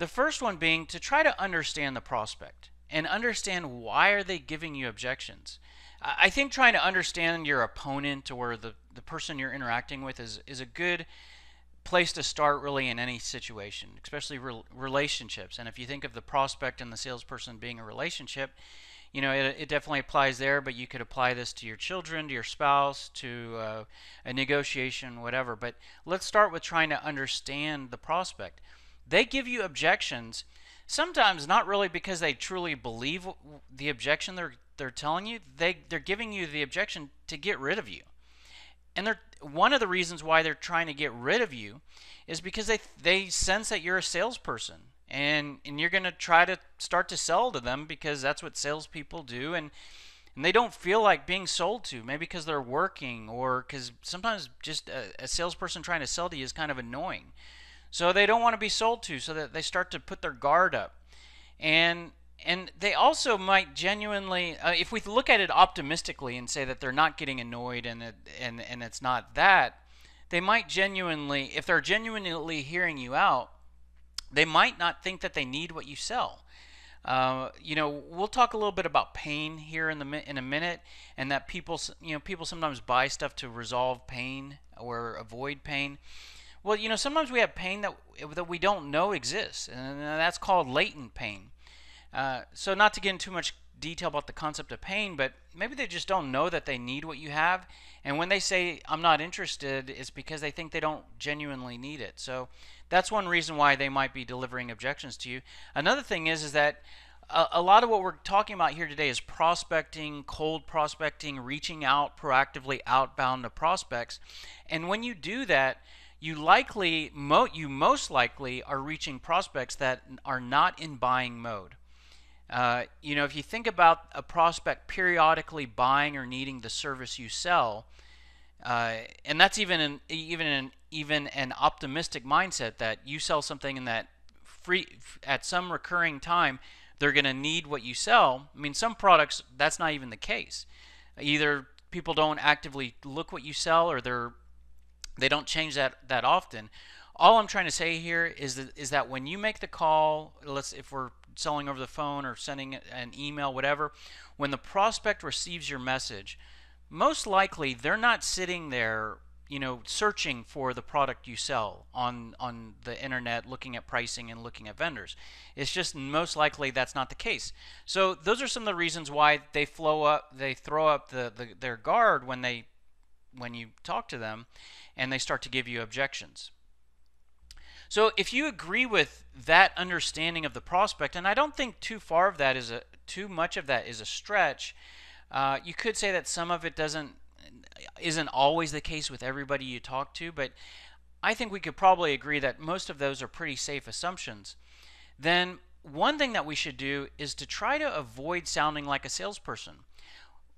The first one being to try to understand the prospect and understand why are they giving you objections. I think trying to understand your opponent or the, the person you're interacting with is, is a good place to start really in any situation, especially re- relationships. And if you think of the prospect and the salesperson being a relationship, you know, it, it definitely applies there, but you could apply this to your children, to your spouse, to uh, a negotiation, whatever. But let's start with trying to understand the prospect. They give you objections, sometimes not really because they truly believe the objection they're they're telling you. They they're giving you the objection to get rid of you. And they're one of the reasons why they're trying to get rid of you is because they they sense that you're a salesperson and and you're going to try to start to sell to them because that's what salespeople do and and they don't feel like being sold to maybe because they're working or because sometimes just a, a, salesperson trying to sell to you is kind of annoying so they don't want to be sold to so that they start to put their guard up and and they also might genuinely uh, if we look at it optimistically and say that they're not getting annoyed and it, and and it's not that they might genuinely if they're genuinely hearing you out they might not think that they need what you sell. Uh, you know, we'll talk a little bit about pain here in the in a minute, and that people, you know, people sometimes buy stuff to resolve pain or avoid pain. Well, you know, sometimes we have pain that that we don't know exists, and that's called latent pain. Uh, so, not to get into too much detail about the concept of pain, but maybe they just don't know that they need what you have, and when they say I'm not interested, it's because they think they don't genuinely need it. So that's one reason why they might be delivering objections to you. Another thing is is that a, a lot of what we're talking about here today is prospecting, cold prospecting, reaching out proactively outbound to prospects. And when you do that, you likely mo- you most likely are reaching prospects that are not in buying mode. Uh, you know, if you think about a prospect periodically buying or needing the service you sell, uh, and that's even an even an even an optimistic mindset that you sell something and that free at some recurring time they're going to need what you sell. I mean, some products that's not even the case. Either people don't actively look what you sell, or they're they don't change that that often. All I'm trying to say here is that is that when you make the call, let's if we're selling over the phone or sending an email, whatever, when the prospect receives your message most likely they're not sitting there you know searching for the product you sell on on the internet looking at pricing and looking at vendors. It's just most likely that's not the case. So those are some of the reasons why they flow up they throw up the, the their guard when they when you talk to them and they start to give you objections so if you agree with that understanding of the prospect and i don't think too far of that is a too much of that is a stretch uh, you could say that some of it doesn't isn't always the case with everybody you talk to, but I think we could probably agree that most of those are pretty safe assumptions. Then one thing that we should do is to try to avoid sounding like a salesperson.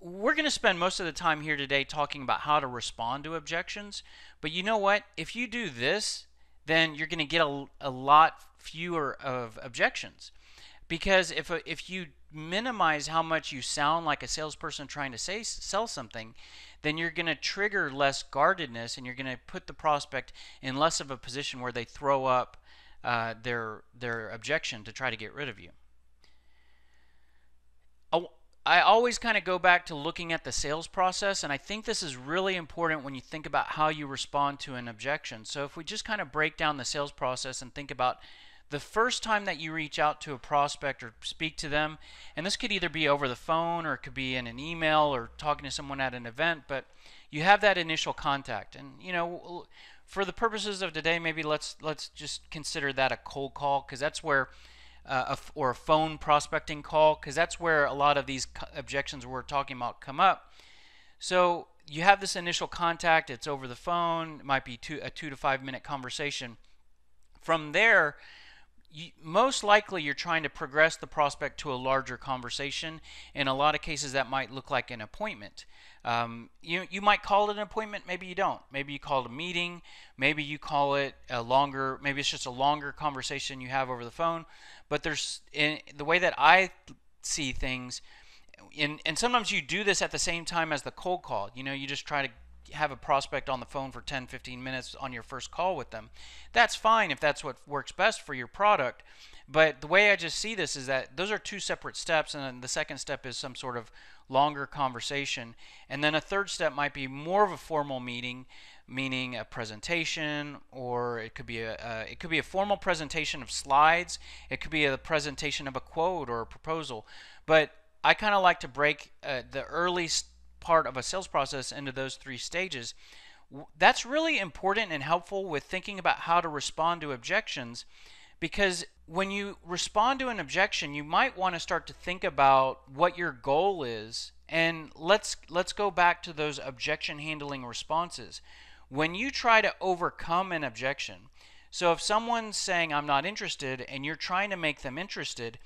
We're going to spend most of the time here today talking about how to respond to objections, but you know what? If you do this, then you're going to get a, a lot fewer of objections. Because if, if you minimize how much you sound like a salesperson trying to say sell something, then you're going to trigger less guardedness and you're going to put the prospect in less of a position where they throw up uh, their their objection to try to get rid of you. I always kind of go back to looking at the sales process, and I think this is really important when you think about how you respond to an objection. So, if we just kind of break down the sales process and think about the first time that you reach out to a prospect or speak to them, and this could either be over the phone or it could be in an email or talking to someone at an event, but you have that initial contact. And you know, for the purposes of today, maybe let's let's just consider that a cold call because that's where uh, a, or a phone prospecting call because that's where a lot of these objections we're talking about come up. So you have this initial contact, it's over the phone, it might be two, a two to five minute conversation. From there, you, most likely you're trying to progress the prospect to a larger conversation. In a lot of cases, that might look like an appointment. Um, you, you might call it an appointment, maybe you don't. Maybe you call it a meeting, maybe you call it a longer, maybe it's just a longer conversation you have over the phone. But there's in, the way that I see things, in, and sometimes you do this at the same time as the cold call. You know, you just try to have a prospect on the phone for 10 15 minutes on your first call with them that's fine if that's what works best for your product but the way I just see this is that those are two separate steps, and then the second step is some sort of longer conversation, and then a third step might be more of a formal meeting, meaning a presentation, or it could be a uh, it could be a formal presentation of slides. It could be a presentation of a quote or a proposal. But I kind of like to break uh, the early part of a sales process into those three stages. That's really important and helpful with thinking about how to respond to objections because when you respond to an objection, you might want to start to think about what your goal is. And let's let's go back to those objection handling responses. When you try to overcome an objection, so if someone's saying I'm not interested and you're trying to make them interested,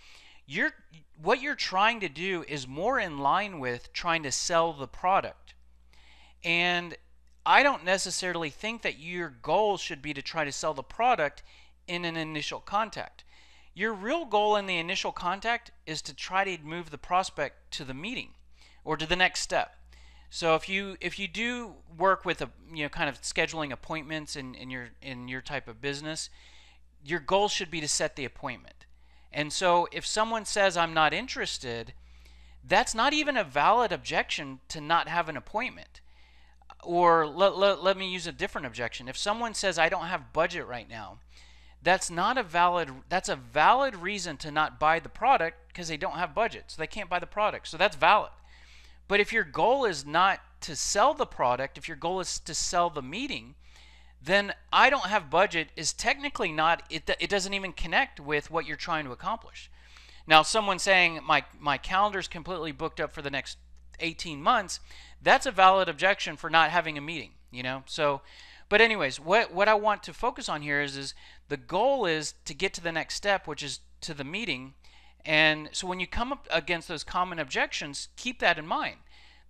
you're what you're trying to do is more in line with trying to sell the product. And I don't necessarily think that your goal should be to try to sell the product in an initial contact. Your real goal in the initial contact is to try to move the prospect to the meeting or to the next step. So if you if you do work with a you know kind of scheduling appointments in, in your in your type of business, your goal should be to set the appointment. And so if someone says I'm not interested, that's not even a valid objection to not have an appointment. Or let, let, let me use a different objection. If someone says I don't have budget right now, that's not a valid that's a valid reason to not buy the product because they don't have budget so they can't buy the product so that's valid but if your goal is not to sell the product if your goal is to sell the meeting then i don't have budget is technically not it, it doesn't even connect with what you're trying to accomplish now someone saying my my calendar's completely booked up for the next 18 months that's a valid objection for not having a meeting you know so but anyways, what what I want to focus on here is is the goal is to get to the next step, which is to the meeting. And so when you come up against those common objections, keep that in mind.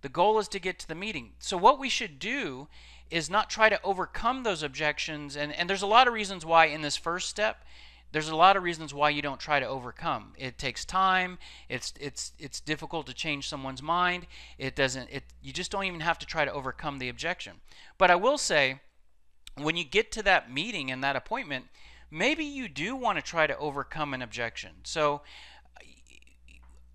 The goal is to get to the meeting. So what we should do is not try to overcome those objections and and there's a lot of reasons why in this first step there's a lot of reasons why you don't try to overcome. It takes time. It's it's it's difficult to change someone's mind. It doesn't it you just don't even have to try to overcome the objection. But I will say when you get to that meeting and that appointment, maybe you do want to try to overcome an objection. So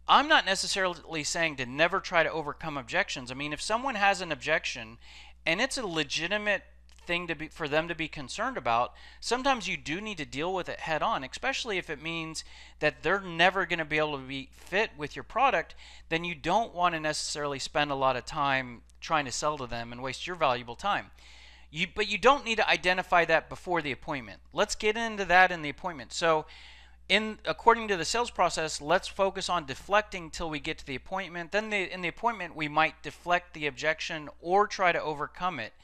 I'm not necessarily saying to never try to overcome objections. I mean, if someone has an objection and it's a legitimate thing to be for them to be concerned about, sometimes you do need to deal with it head on, especially if it means that they're never going to be able to be fit with your product, then you don't want to necessarily spend a lot of time trying to sell to them and waste your valuable time. You, but you don't need to identify that before the appointment. Let's get into that in the appointment. So, in according to the sales process, let's focus on deflecting till we get to the appointment. Then the, in the appointment, we might deflect the objection or try to overcome it.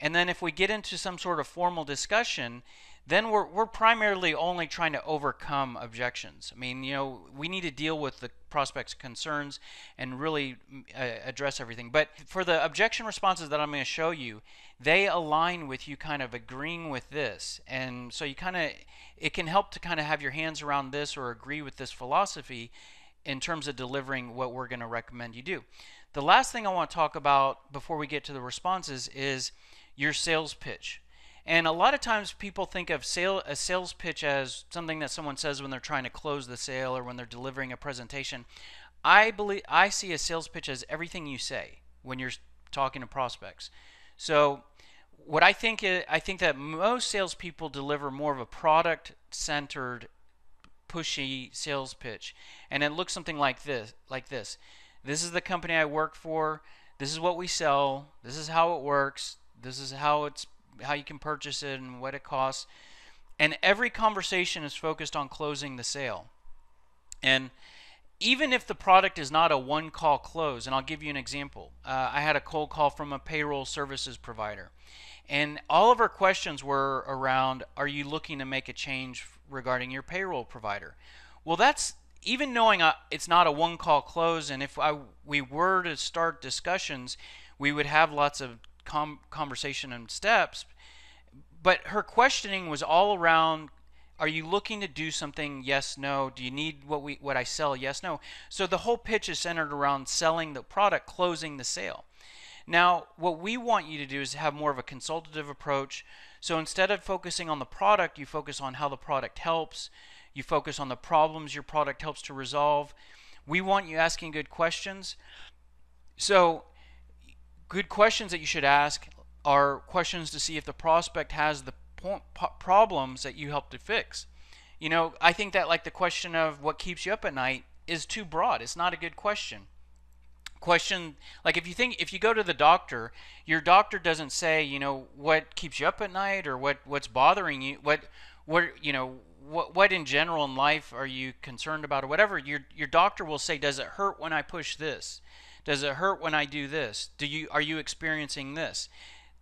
And then if we get into some sort of formal discussion, then we're, we're primarily only trying to overcome objections. I mean, you know, we need to deal with the prospect's concerns and really uh, address everything. But for the objection responses that I'm going to show you, they align with you kind of agreeing with this. And so you kind of, it can help to kind of have your hands around this or agree with this philosophy in terms of delivering what we're going to recommend you do. The last thing I want to talk about before we get to the responses is your sales pitch. And a lot of times people think of sale, a sales pitch as something that someone says when they're trying to close the sale or when they're delivering a presentation. I believe I see a sales pitch as everything you say when you're talking to prospects. So what I think is, I think that most salespeople deliver more of a product-centered, pushy sales pitch, and it looks something like this. Like this. This is the company I work for. This is what we sell. This is how it works. This is how it's how you can purchase it and what it costs. And every conversation is focused on closing the sale. And even if the product is not a one call close, and I'll give you an example. Uh, I had a cold call from a payroll services provider. And all of our questions were around Are you looking to make a change regarding your payroll provider? Well, that's even knowing uh, it's not a one call close, and if I, we were to start discussions, we would have lots of com- conversation and steps. But her questioning was all around are you looking to do something yes no do you need what we what i sell yes no so the whole pitch is centered around selling the product closing the sale now what we want you to do is have more of a consultative approach so instead of focusing on the product you focus on how the product helps You focus on the problems your product helps to resolve. We want you asking good questions. So, good questions that you should ask are questions to see if the prospect has the problems that you help to fix. You know, I think that like the question of what keeps you up at night is too broad. It's not a good question. Question like if you think if you go to the doctor, your doctor doesn't say, you know, what keeps you up at night or what what's bothering you, what what you know, what what in general in life are you concerned about or whatever. Your your doctor will say, does it hurt when I push this? Does it hurt when I do this? Do you are you experiencing this?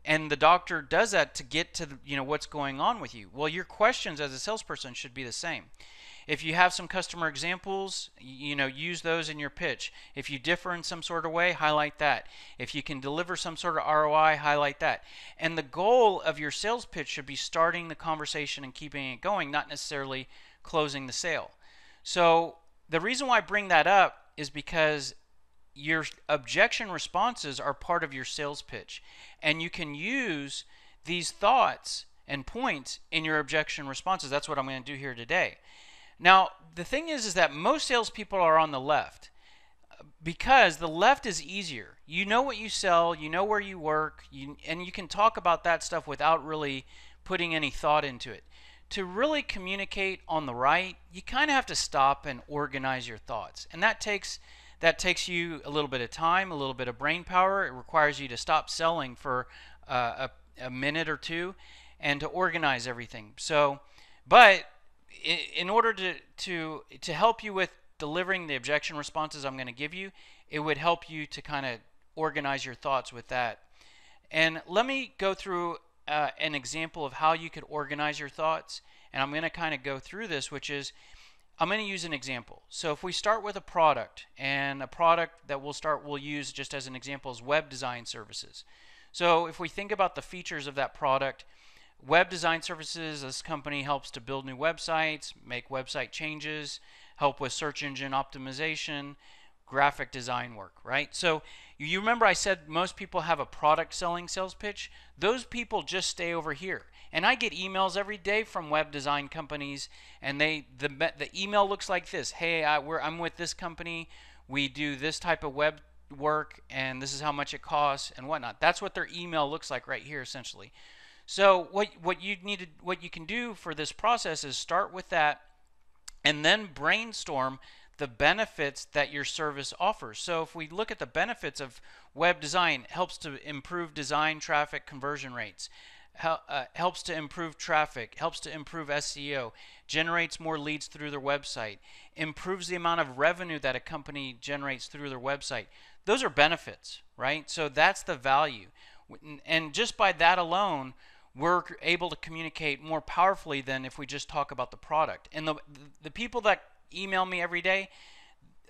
and the doctor does that to get to the, you know what's going on with you. Well your questions as a salesperson should be the same. If you have some customer examples you know use those in your pitch. If you differ in some sort of way highlight that. If you can deliver some sort of roi highlight that. And the goal of your sales pitch should be starting the conversation and keeping it going not necessarily closing the sale. So the reason why i bring that up is because your objection responses are part of your sales pitch. And you can use these thoughts and points in your objection responses. That's what I'm going to do here today. Now, the thing is, is that most salespeople are on the left because the left is easier. You know what you sell, you know where you work, you, and you can talk about that stuff without really putting any thought into it. To really communicate on the right, you kind of have to stop and organize your thoughts. And that takes that takes you a little bit of time, a little bit of brain power. It requires you to stop selling for uh, a, a minute or two and to organize everything. So, but in order to, to, to help you with delivering the objection responses I'm going to give you, it would help you to kind of organize your thoughts with that. And let me go through uh, an example of how you could organize your thoughts. And I'm going to kind of go through this, which is I'm going to use an example. So if we start with a product, and a product that we'll start, we'll use just as an example is web design services. So if we think about the features of that product, web design services, this company helps to build new websites, make website changes, help with search engine optimization, graphic design work, right? So you remember I said most people have a product selling sales pitch? Those people just stay over here. And I get emails every day from web design companies, and they the the email looks like this: Hey, I, I'm with this company. We do this type of web work, and this is how much it costs, and whatnot. That's what their email looks like right here, essentially. So what what you need to, what you can do for this process is start with that, and then brainstorm the benefits that your service offers. So if we look at the benefits of web design, helps to improve design traffic conversion rates uh, helps to improve traffic, helps to improve SEO, generates more leads through their website, improves the amount of revenue that a company generates through their website. Those are benefits, right? So that's the value. And just by that alone, we're able to communicate more powerfully than if we just talk about the product. And the the people that email me every day,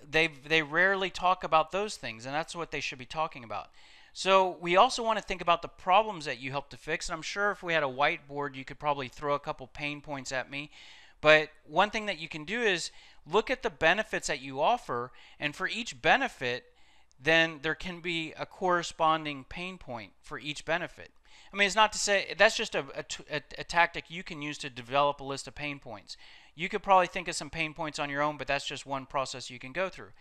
they they rarely talk about those things, and that's what they should be talking about. So we also want to think about the problems that you help to fix. And I'm sure if we had a whiteboard, you could probably throw a couple pain points at me. But one thing that you can do is look at the benefits that you offer, and for each benefit, then there can be a corresponding pain point for each benefit. I mean, it's not to say that's just a, a, a, tactic you can use to develop a list of pain points. You could probably think of some pain points on your own, but that's just one process you can go through.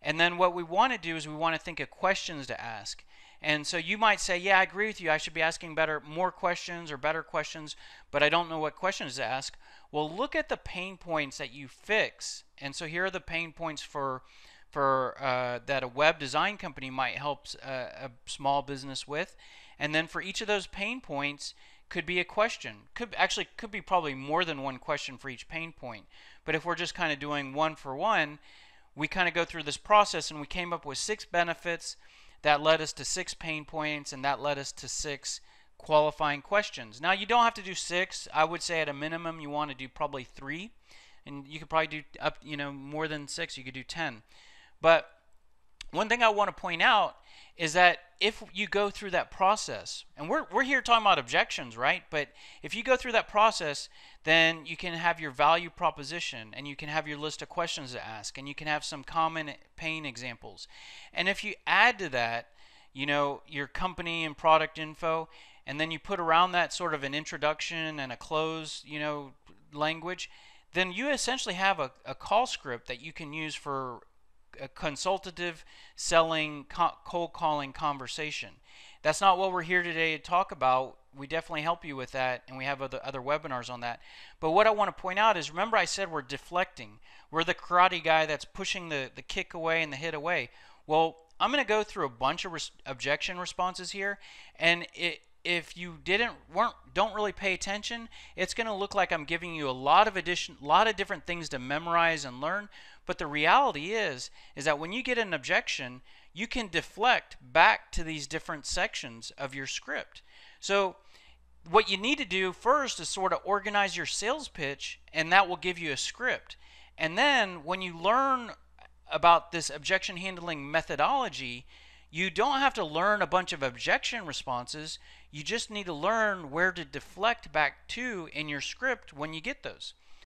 And then what we want to do is we want to think of questions to ask. And so you might say, yeah, I agree with you. I should be asking better, more questions or better questions, but I don't know what questions to ask. Well, look at the pain points that you fix. And so here are the pain points for for uh, that a web design company might help uh, a small business with. And then for each of those pain points could be a question. Could actually could be probably more than one question for each pain point. But if we're just kind of doing one for one, we kind of go through this process and we came up with six benefits that led us to six pain points, and that led us to six qualifying questions. Now, you don't have to do six. I would say at a minimum, you want to do probably three. And you could probably do up, you know, more than six. You could do 10. But one thing I want to point out is that if you go through that process, and we're, we're here talking about objections, right? But if you go through that process, then you can have your value proposition and you can have your list of questions to ask and you can have some common pain examples. And if you add to that, you know, your company and product info, and then you put around that sort of an introduction and a close, you know, language, then you essentially have a, a call script that you can use for a consultative selling, cold calling conversation. That's not what we're here today to talk about. We definitely help you with that, and we have other, other webinars on that. But what I want to point out is remember, I said we're deflecting. We're the karate guy that's pushing the, the kick away and the hit away. Well, I'm going to go through a bunch of res- objection responses here, and it, if you didn't weren't don't really pay attention, it's going to look like I'm giving you a lot of addition, a lot of different things to memorize and learn. But the reality is, is that when you get an objection, you can deflect back to these different sections of your script. So what you need to do first is sort of organize your sales pitch, and that will give you a script. And then when you learn about this objection handling methodology, you don't have to learn a bunch of objection responses. You just need to learn where to deflect back to in your script when you get those.